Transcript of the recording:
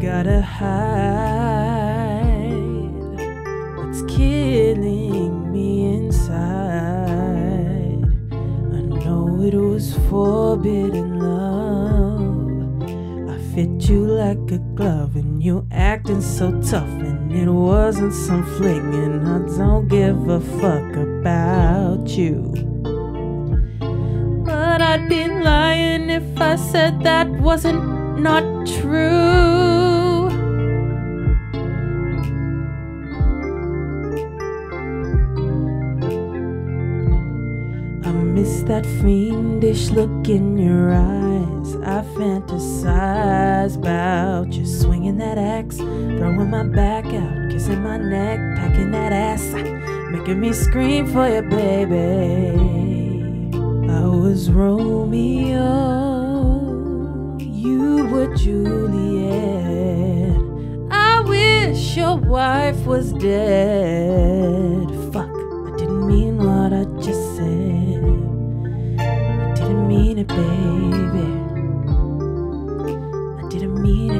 to hide what's killing me inside. I know it was forbidden love. I fit you like a glove, and you acting so tough, and it wasn't some fling, and I don't give a fuck about you. But I'd be lying if I said that wasn't not true. That fiendish look in your eyes. I fantasize about you swinging that axe, throwing my back out, kissing my neck, packing that ass, making me scream for you, baby. I was Romeo, you were Juliet. I wish your wife was dead. didn't mean it, baby. I didn't mean it.